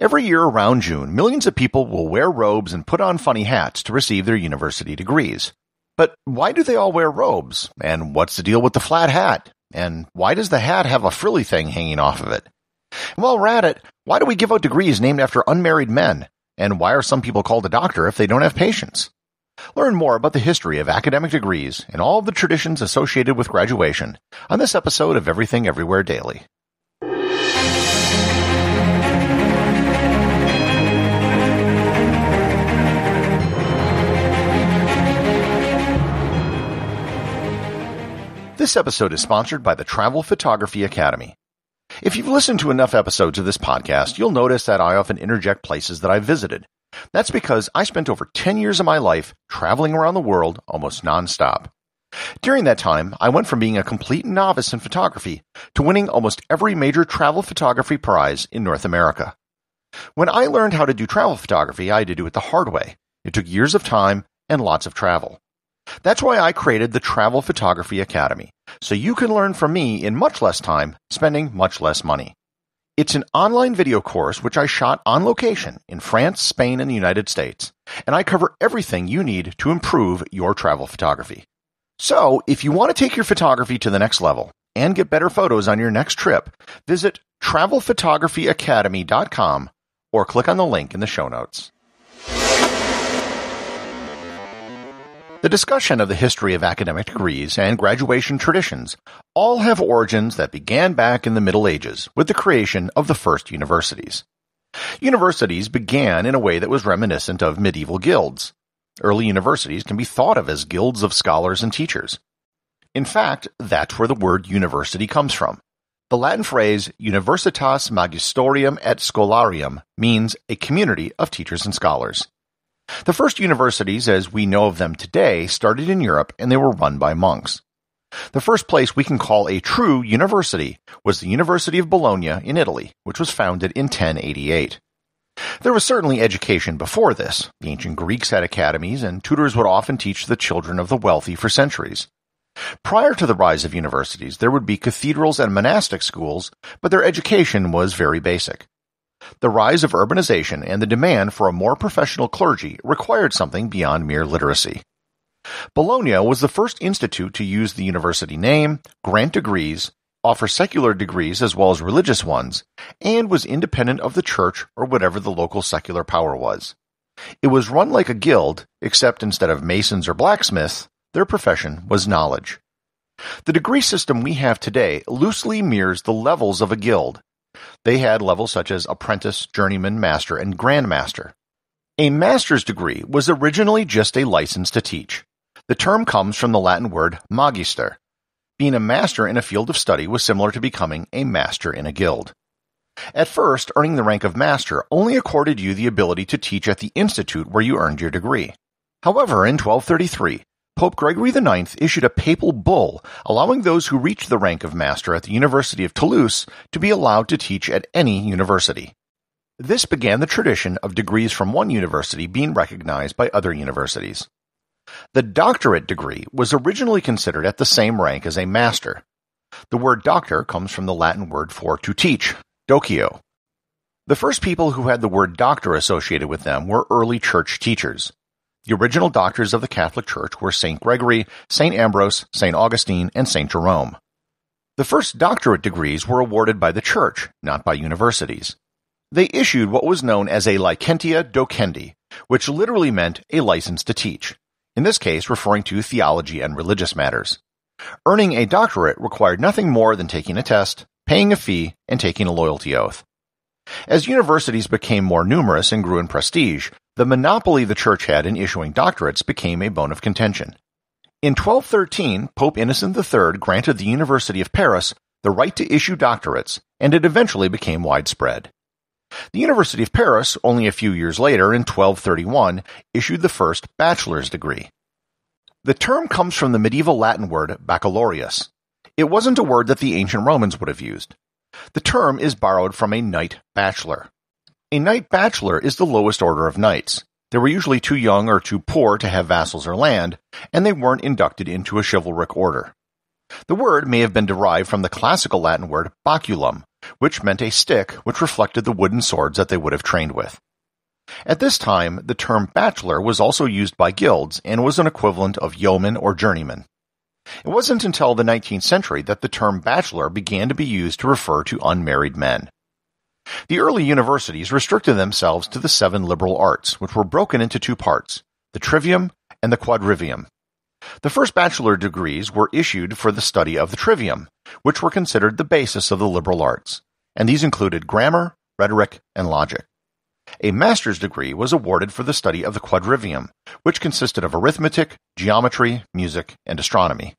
Every year around June, millions of people will wear robes and put on funny hats to receive their university degrees. But why do they all wear robes? And what's the deal with the flat hat? And why does the hat have a frilly thing hanging off of it? While we're at it, why do we give out degrees named after unmarried men? And why are some people called a doctor if they don't have patients? Learn more about the history of academic degrees and all of the traditions associated with graduation on this episode of Everything Everywhere Daily. This episode is sponsored by the Travel Photography Academy. If you've listened to enough episodes of this podcast, you'll notice that I often interject places that I've visited. That's because I spent over 10 years of my life traveling around the world almost nonstop. During that time, I went from being a complete novice in photography to winning almost every major travel photography prize in North America. When I learned how to do travel photography, I had to do it the hard way. It took years of time and lots of travel. That's why I created the Travel Photography Academy, so you can learn from me in much less time, spending much less money. It's an online video course which I shot on location in France, Spain, and the United States, and I cover everything you need to improve your travel photography. So, if you want to take your photography to the next level and get better photos on your next trip, visit travelphotographyacademy.com or click on the link in the show notes. The discussion of the history of academic degrees and graduation traditions all have origins that began back in the Middle Ages with the creation of the first universities. Universities began in a way that was reminiscent of medieval guilds. Early universities can be thought of as guilds of scholars and teachers. In fact, that's where the word university comes from. The Latin phrase Universitas Magisterium et Scholarium means a community of teachers and scholars. The first universities, as we know of them today, started in Europe and they were run by monks. The first place we can call a true university was the University of Bologna in Italy, which was founded in 1088. There was certainly education before this. The ancient Greeks had academies, and tutors would often teach the children of the wealthy for centuries. Prior to the rise of universities, there would be cathedrals and monastic schools, but their education was very basic. The rise of urbanization and the demand for a more professional clergy required something beyond mere literacy. Bologna was the first institute to use the university name, grant degrees, offer secular degrees as well as religious ones, and was independent of the church or whatever the local secular power was. It was run like a guild, except instead of masons or blacksmiths, their profession was knowledge. The degree system we have today loosely mirrors the levels of a guild, they had levels such as apprentice, journeyman, master, and grandmaster. A master's degree was originally just a license to teach. The term comes from the Latin word magister. Being a master in a field of study was similar to becoming a master in a guild. At first, earning the rank of master only accorded you the ability to teach at the institute where you earned your degree. However, in 1233, Pope Gregory IX issued a papal bull allowing those who reached the rank of master at the University of Toulouse to be allowed to teach at any university. This began the tradition of degrees from one university being recognized by other universities. The doctorate degree was originally considered at the same rank as a master. The word doctor comes from the Latin word for to teach, doceo. The first people who had the word doctor associated with them were early church teachers. The original doctors of the Catholic Church were St. Gregory, St. Ambrose, St. Augustine, and St. Jerome. The first doctorate degrees were awarded by the Church, not by universities. They issued what was known as a licentia docendi, which literally meant a license to teach, in this case referring to theology and religious matters. Earning a doctorate required nothing more than taking a test, paying a fee, and taking a loyalty oath. As universities became more numerous and grew in prestige, the monopoly the Church had in issuing doctorates became a bone of contention. In 1213, Pope Innocent III granted the University of Paris the right to issue doctorates, and it eventually became widespread. The University of Paris, only a few years later, in 1231, issued the first bachelor's degree. The term comes from the medieval Latin word baccalaureus. It wasn't a word that the ancient Romans would have used. The term is borrowed from a knight bachelor. A knight bachelor is the lowest order of knights. They were usually too young or too poor to have vassals or land, and they weren't inducted into a chivalric order. The word may have been derived from the classical Latin word baculum, which meant a stick which reflected the wooden swords that they would have trained with. At this time, the term bachelor was also used by guilds and was an equivalent of yeoman or journeyman. It wasn't until the 19th century that the term bachelor began to be used to refer to unmarried men. The early universities restricted themselves to the seven liberal arts, which were broken into two parts, the trivium and the quadrivium. The first bachelor degrees were issued for the study of the trivium, which were considered the basis of the liberal arts, and these included grammar, rhetoric, and logic. A master's degree was awarded for the study of the quadrivium, which consisted of arithmetic, geometry, music, and astronomy.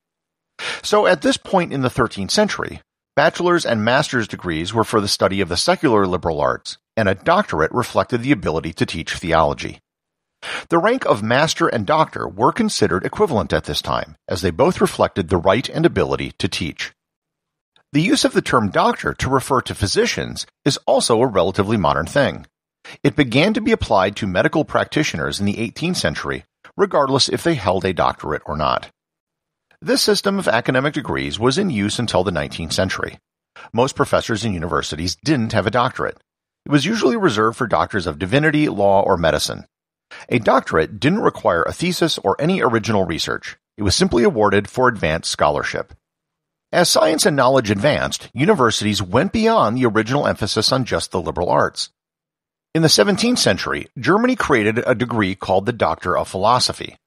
So at this point in the 13th century, bachelor's and master's degrees were for the study of the secular liberal arts, and a doctorate reflected the ability to teach theology. The rank of master and doctor were considered equivalent at this time, as they both reflected the right and ability to teach. The use of the term doctor to refer to physicians is also a relatively modern thing. It began to be applied to medical practitioners in the 18th century, regardless if they held a doctorate or not. This system of academic degrees was in use until the 19th century. Most professors in universities didn't have a doctorate. It was usually reserved for doctors of divinity, law, or medicine. A doctorate didn't require a thesis or any original research. It was simply awarded for advanced scholarship. As science and knowledge advanced, universities went beyond the original emphasis on just the liberal arts. In the 17th century, Germany created a degree called the Doctor of Philosophy.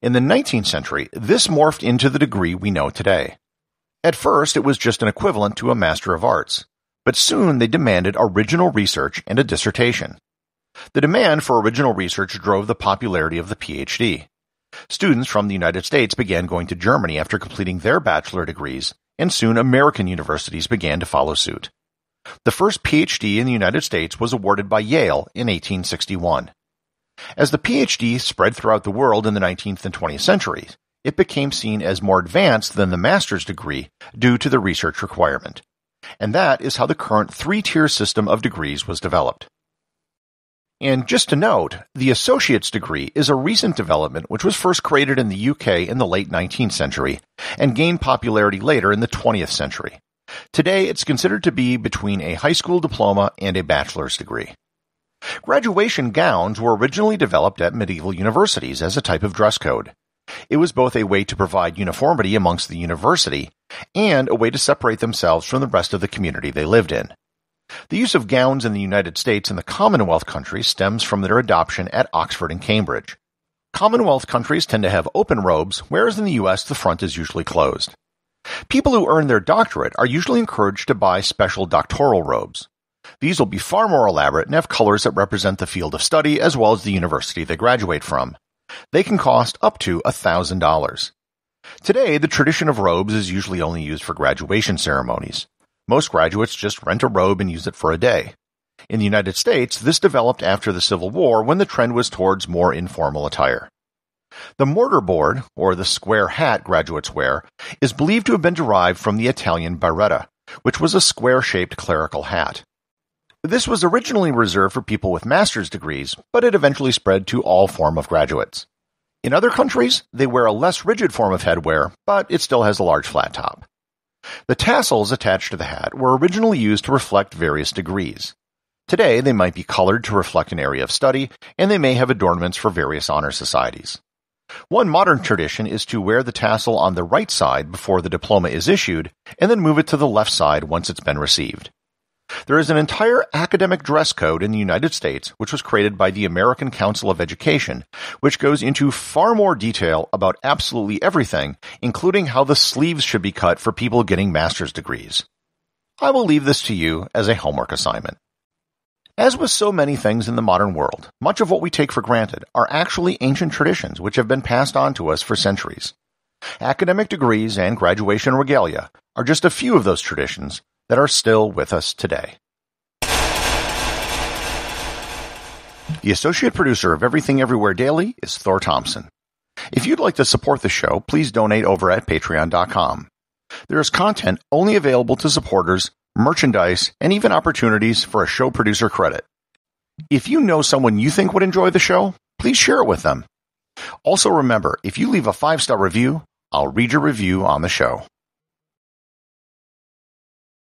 In the 19th century, this morphed into the degree we know today. At first, it was just an equivalent to a Master of Arts, but soon they demanded original research and a dissertation. The demand for original research drove the popularity of the PhD. Students from the United States began going to Germany after completing their bachelor degrees, and soon American universities began to follow suit. The first PhD in the United States was awarded by Yale in 1861. As the PhD spread throughout the world in the 19th and 20th centuries, it became seen as more advanced than the master's degree due to the research requirement. And that is how the current three-tier system of degrees was developed. And just to note, the associate's degree is a recent development which was first created in the UK in the late 19th century and gained popularity later in the 20th century. Today, it's considered to be between a high school diploma and a bachelor's degree. Graduation gowns were originally developed at medieval universities as a type of dress code. It was both a way to provide uniformity amongst the university and a way to separate themselves from the rest of the community they lived in. The use of gowns in the United States and the Commonwealth countries stems from their adoption at Oxford and Cambridge. Commonwealth countries tend to have open robes, whereas in the US the front is usually closed. People who earn their doctorate are usually encouraged to buy special doctoral robes. These will be far more elaborate and have colors that represent the field of study as well as the university they graduate from. They can cost up to $1,000. Today, the tradition of robes is usually only used for graduation ceremonies. Most graduates just rent a robe and use it for a day. In the United States, this developed after the Civil War when the trend was towards more informal attire. The mortarboard, or the square hat graduates wear, is believed to have been derived from the Italian biretta, which was a square-shaped clerical hat. This was originally reserved for people with master's degrees, but it eventually spread to all form of graduates. In other countries, they wear a less rigid form of headwear, but it still has a large flat top. The tassels attached to the hat were originally used to reflect various degrees. Today, they might be colored to reflect an area of study, and they may have adornments for various honor societies. One modern tradition is to wear the tassel on the right side before the diploma is issued, and then move it to the left side once it's been received. There is an entire academic dress code in the United States, which was created by the American Council of Education, which goes into far more detail about absolutely everything, including how the sleeves should be cut for people getting master's degrees. I will leave this to you as a homework assignment. As with so many things in the modern world, much of what we take for granted are actually ancient traditions which have been passed on to us for centuries. Academic degrees and graduation regalia are just a few of those traditions that are still with us today. The associate producer of Everything Everywhere Daily is Thor Thomsen. If you'd like to support the show, please donate over at patreon.com. There is content only available to supporters merchandise, and even opportunities for a show producer credit. If you know someone you think would enjoy the show, please share it with them. Also remember, if you leave a five star review, I'll read your review on the show.